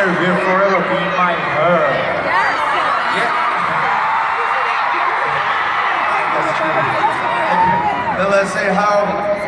honor will forever be my her. Yes. Yeah. That's true. Let's say how